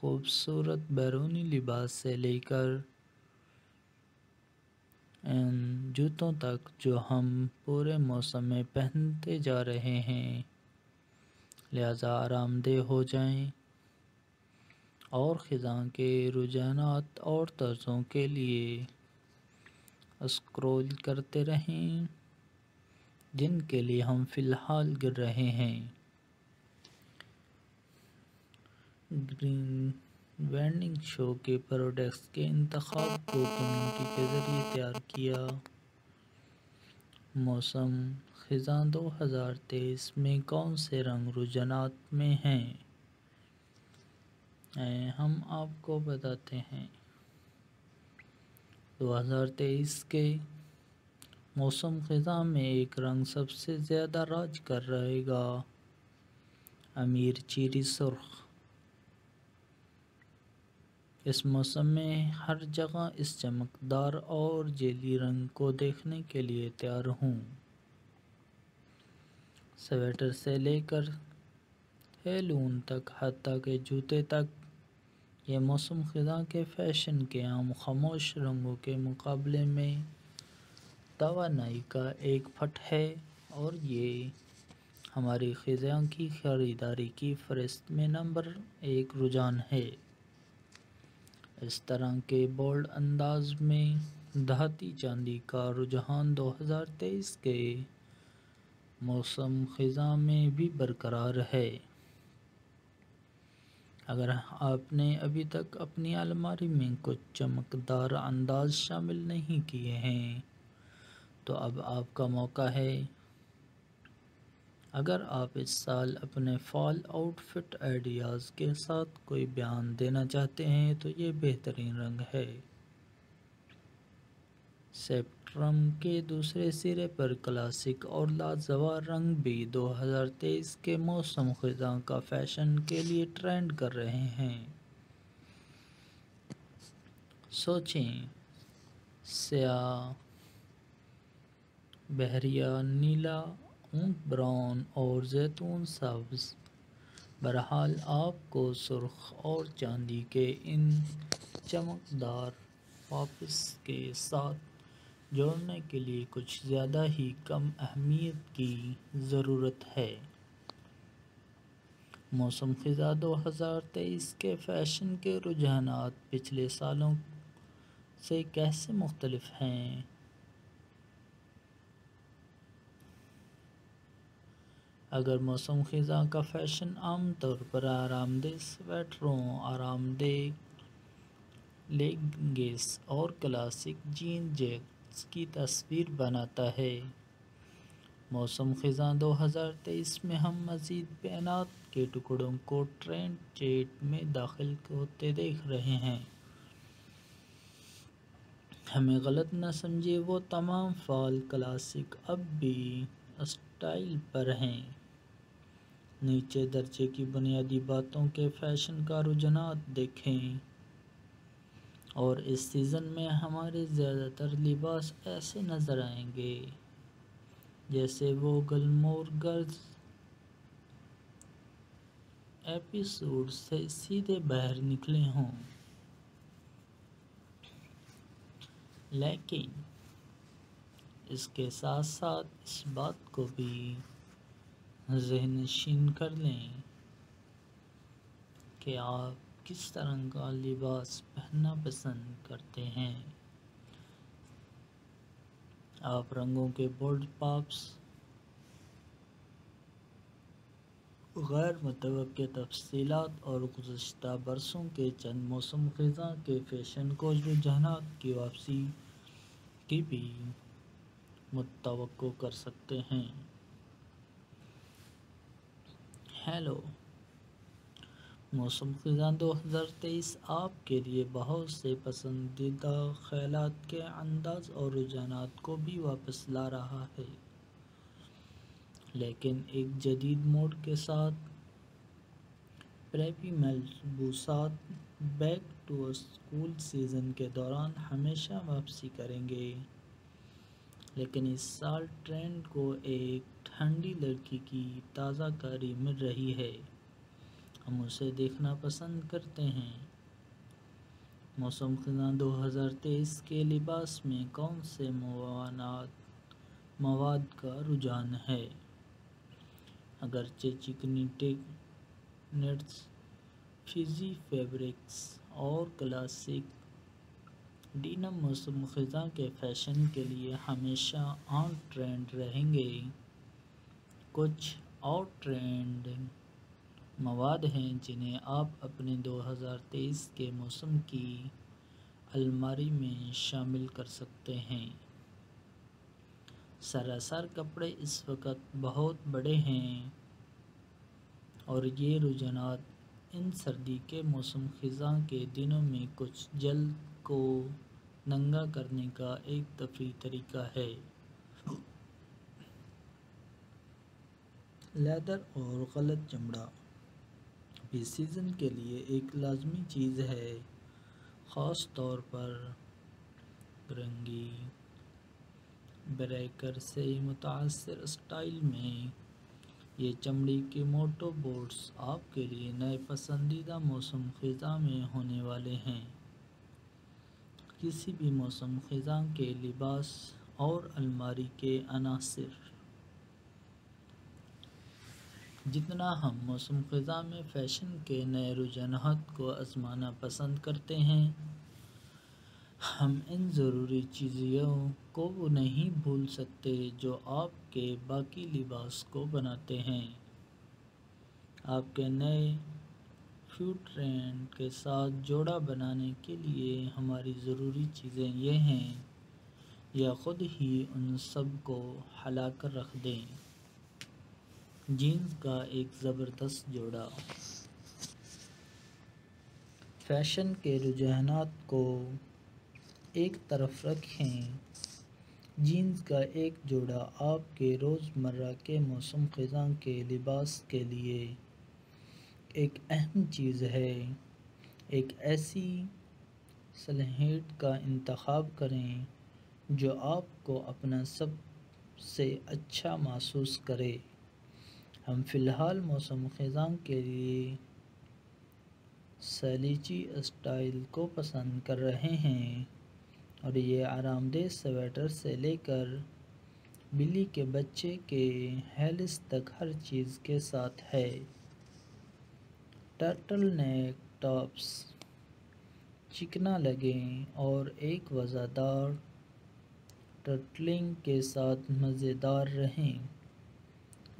खूबसूरत बैरूनी लिबास से लेकर जूतों तक जो हम पूरे मौसम में पहनते जा रहे हैं। लिहाजा आरामदेह हो जाएँ और ख़ज़ा के रुझानात और तर्ज़ों के लिए स्क्रॉल करते रहें, जिनके लिए हम फ़िलहाल गिर रहे हैं। ग्रीन शो के प्रोडक्ट्स के इंतखब को कम्युनिटी के ज़रिए तैयार किया। मौसम, ख़ज़ा 2023 में कौन से रंग रुझानात में हैं? हम आपको बताते हैं। 2023 के मौसम ख़ज़ा में एक रंग सबसे ज़्यादा राज कर रहेगा। अमीर चीरी सुर्ख। इस मौसम में हर जगह इस चमकदार और जेली रंग को देखने के लिए तैयार हूँ। स्वेटर से लेकर हेलून तक हती के जूते तक, ये मौसम ख़ज़ा के फ़ैशन के आम खामोश रंगों के मुकाबले में तोानाई का एक फट है। और ये हमारी ख़ज़ा की ख़रीदारी की फ़हरिस्त में नंबर एक रुझान है। इस तरह के बोल्ड अंदाज में धाती चांदी का रुझान 2023 के मौसम ख़ज़ा में भी बरकरार है। अगर आपने अभी तक अपनी अलमारी में कुछ चमकदार अंदाज शामिल नहीं किए हैं तो अब आपका मौका है अगर आप इस साल अपने फॉल आउटफिट आइडियाज़ के साथ कोई बयान देना चाहते हैं तो ये बेहतरीन रंग है। सेप्ट्रम के दूसरे सिरे पर क्लासिक और लाजवाब रंग भी 2023 के मौसम ख़ज़ा का फ़ैशन के लिए ट्रेंड कर रहे हैं। सोचें, स्याह, बहरिया, नीला ऊँट ब्राउन और जैतून सब्ज़। बहरहाल आपको सुर्ख और चांदी के इन चमकदार वापस के साथ जोड़ने के लिए कुछ ज़्यादा ही कम अहमियत की ज़रूरत है। मौसम ख़ज़ा 2023 के फ़ैशन के रुझानात पिछले सालों से कैसे मुख्तलिफ़ हैं? अगर मौसम ख़ज़ा का फ़ैशन आम तौर पर आरामदेह स्वेटरों, आरामदेह लेगिंग्स और क्लासिक जीन जैक्स की तस्वीर बनाता है। मौसम ख़ज़ा 2023 में हम मज़ीद बैनात के टुकड़ों को ट्रेंड चेट में दाखिल होते देख रहे हैं। हमें गलत न समझे वो तमाम फ़ाल क्लासिक अब भी स्टाइल पर हैं। नीचे दर्जे की बुनियादी बातों के फ़ैशन का रुझान देखें। और इस सीज़न में हमारे ज़्यादातर लिबास ऐसे नज़र आएँगे, जैसे वो गलमोर गर्ल्स एपिसोड से सीधे बाहर निकले हों। लेकिन इसके साथ साथ इस बात को भी जहन जहनशीन कर लें कि आप किस तरह का लिबास पहनना पसंद करते हैं। आप रंगों के बोल्ड पॉप्स, गैर मुतव तफसीत और गुज्त बरसों के चंद मौसम ख़ज़ा के फ़ैशन को रुझान की वापसी की भी मुतव कर सकते हैं। हेलो, मौसम ख़ज़ा 2023 आपके लिए बहुत से पसंदीदा ख्याल के अंदाज और रुझान को भी वापस ला रहा है। लेकिन एक जदीद मोड के साथ प्रेपी मलबूसात बैक टू स्कूल सीज़न के दौरान हमेशा वापसी करेंगे। लेकिन इस साल ट्रेंड को एक ठंडी लड़की की ताज़ा कारी मिल रही है। हम उसे देखना पसंद करते हैं। मौसम खजा 2023 के लिबास में कौन से मवानात, मवाद का रुझान है? अगरचे चिकनी टेक नेट्स, फिजी फैब्रिक्स और क्लासिक डीनम मौसम ख़ज़ा के फ़ैशन के लिए हमेशा ऑन ट्रेंड रहेंगे। कुछ और ट्रेंड मवाद हैं जिन्हें आप अपने 2023 के मौसम की अलमारी में शामिल कर सकते हैं। सरासर कपड़े इस वक्त बहुत बड़े हैं और ये रुझानात इन सर्दी के मौसम ख़ज़ा के दिनों में कुछ जल्द को नंगा करने का एक तफरी तरीका है। लेदर और गलत चमड़ा। भी सीज़न के लिए एक लाजमी चीज़ है, ख़ास तौर पर रंगी। ब्रेकर से मुतासर स्टाइल में ये चमड़ी के मोटो बोट्स आपके लिए नए पसंदीदा मौसम ख़ज़ा में होने वाले हैं। किसी भी मौसम ख़ज़ा के लिबास और अलमारी के अनासर। जितना हम मौसम ख़ज़ा में फ़ैशन के नए रुझानात को आजमाना पसंद करते हैं, हम इन ज़रूरी चीज़ों को नहीं भूल सकते जो आपके बाकी लिबास को बनाते हैं। आपके नए फ्यू ट्रेंड के साथ जोड़ा बनाने के लिए हमारी ज़रूरी चीज़ें ये हैं। या ख़ुद ही उन सबको हला कर रख दें। जीन्स का एक ज़बरदस्त जोड़ा। फ़ैशन के रुझानात को एक तरफ़ रखें। जीन्स का एक जोड़ा आपके रोज़मर्रा के मौसम ख़ज़ा के लिबास के लिए एक अहम चीज़ है। एक ऐसी सलहेट का इंतखब करें जो आपको अपना सबसे अच्छा महसूस करे। हम फ़िलहाल मौसम ख़ज़ा के लिए सलीची स्टाइल को पसंद कर रहे हैं और ये आरामदेह स्वेटर से लेकर बिल्ली के बच्चे के हेलिस तक हर चीज़ के साथ है। टर्टल नेक टॉप्स चिकना लगें और एक वज़ादार टर्टलिंग के साथ मज़ेदार रहें।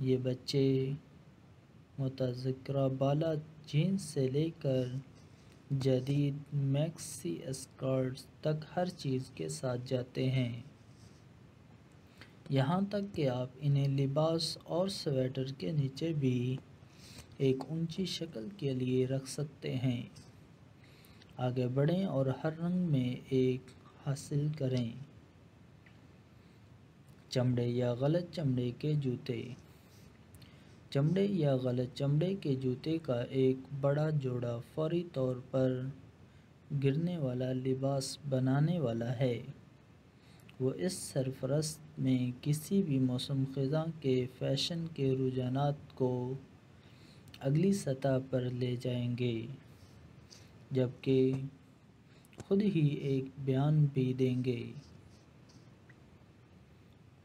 ये बच्चे मुतज़रा बाला जीन्स से लेकर जदीद मैक्सी स्कर्ट्स तक हर चीज़ के साथ जाते हैं। यहाँ तक कि आप इन्हें लिबास और स्वेटर के नीचे भी एक ऊँची शक्ल के लिए रख सकते हैं। आगे बढ़ें और हर रंग में एक हासिल करें। चमड़े या गलत चमड़े के जूते। चमड़े या गलत चमड़े के जूते का एक बड़ा जोड़ा फौरी तौर पर गिरने वाला लिबास बनाने वाला है। वो इस सरफरस्त में किसी भी मौसम ख़ज़ा के फ़ैशन के रुझानात को अगली सतह पर ले जाएँगे, जबकि खुद ही एक बयान भी देंगे।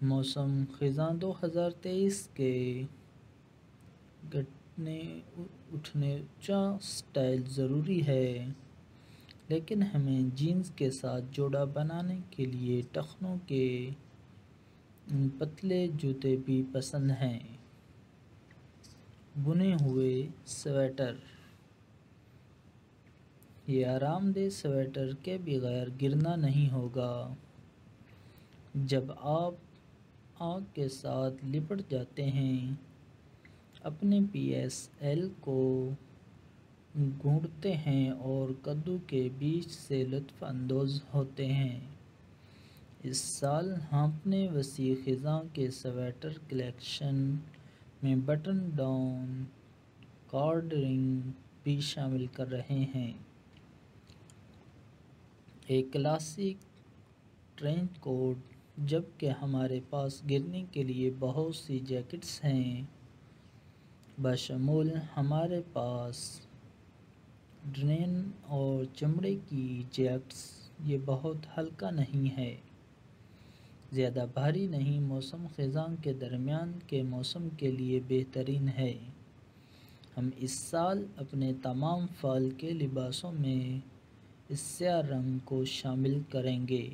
मौसम ख़ज़ा 2023 के घटने उठने ऊँचा स्टाइल ज़रूरी है, लेकिन हमें जीन्स के साथ जोड़ा बनाने के लिए टखनों के पतले जूते भी पसंद हैं। बुने हुए स्वेटर। ये आरामदेह स्वेटर के बगैर गिरना नहीं होगा। जब आप आग के साथ लिपट जाते हैं, अपने पी एस एल को घूटते हैं और कद्दू के बीच से लुत्फ़अंदोज़ होते हैं। इस साल हम अपने वसी ख़ज़ा के स्वेटर कलेक्शन में बटन डाउन कार्ड रिंग भी शामिल कर रहे हैं। एक क्लासिक ट्रेंच कोट जबकि हमारे पास गिरने के लिए बहुत सी जैकेट्स हैं। बशमूल हमारे पास ड्रेन और चमड़े की जैक्ट्स, ये बहुत हल्का नहीं है। ज़्यादा भारी नहीं, मौसम ख़ज़ां के दरमियान के मौसम के लिए बेहतरीन है। हम इस साल अपने तमाम फल के लिबासों में इस रंग को शामिल करेंगे।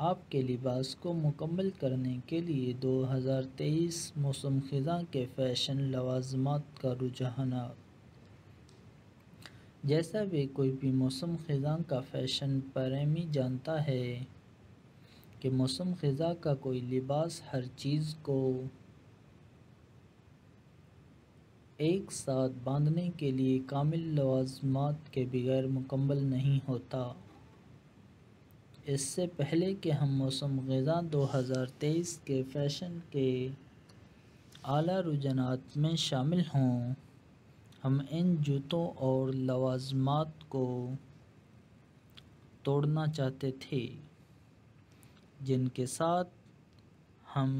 आपके लिबास को मुकम्मल करने के लिए 2023 मौसम ख़ज़ा के फ़ैशन लवाजमात का रुझान जैसा वे कोई भी मौसम ख़ज़ा का फ़ैशन प्रेमी जानता है कि मौसम ख़ज़ा का कोई लिबास हर चीज़ को एक साथ बांधने के लिए कामिल लवाजमात के बगैर मुकम्मल नहीं होता। इससे पहले कि हम मौसम गज़ा 2023 के फ़ैशन के आला रुझानात में शामिल हों हम इन जूतों और लवाजमात को तोड़ना चाहते थे, जिनके साथ हम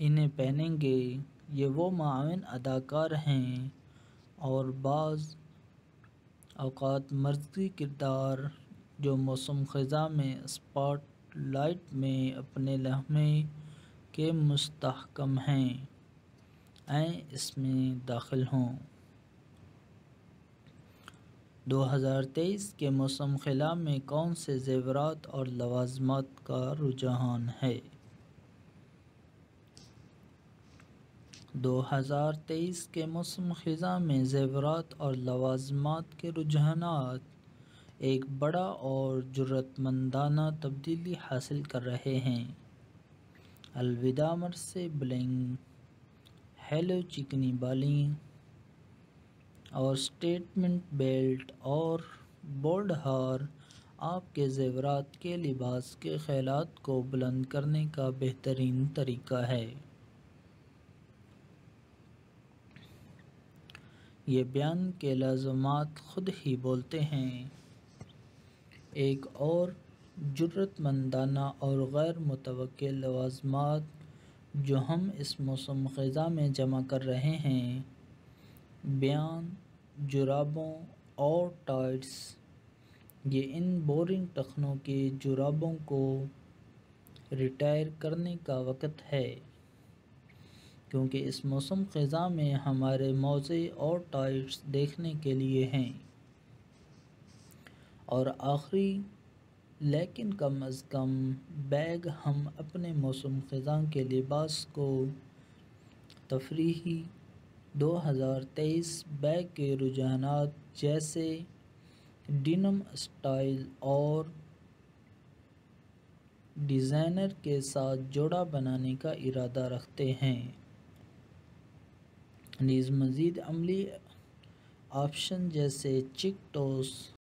इन्हें पहनेंगे। ये वो मावन अदाकार हैं और बाज़ अवकात मर्ज़ी किरदार जो मौसम ख़ज़ा में स्पॉट लाइट में, अपने लहमे के मुस्तकम हैं। आए, इसमें दाखिल हों। 2023 के मौसम खिला में कौन से ज़ेवरात और लवाजमत का रुझान है? 2023 के मौसम ख़ज़ा में ज़ेवरात और लवाजमात के रुझानात एक बड़ा और ज़रूरतमंदाना तब्दीली हासिल कर रहे हैं। अलविदा, मर से ब्लिंग। हेलो चिकनी बाली और स्टेटमेंट बेल्ट और बोल्ड हार आपके ज़ेवरात के लिबास के ख्याल को बुलंद करने का बेहतरीन तरीका है। ये बयान के लाजमात ख़ुद ही बोलते हैं। एक और ज़रूरतमंदाना और गैर मुतव लवाजमात जो हम इस मौसम ख़ज़ा में जमा कर रहे हैं। बयान, जुराबों और टाइट्स ये इन बोरिंग टखनों के जुराबों को रिटायर करने का वक़्त है। क्योंकि इस मौसम ख़ज़ा में हमारे मौज़े और टाइट्स देखने के लिए हैं। और आखिरी लेकिन कम अज़ कम बैग हम अपने मौसम ख़ज़ा के लिबास को तफरी 2023 बैग के रुझानात जैसे डिनम स्टाइल और डिज़ाइनर के साथ जोड़ा बनाने का इरादा रखते हैं। नीज़ मज़ीद अमली ऑप्शन जैसे चिक टोस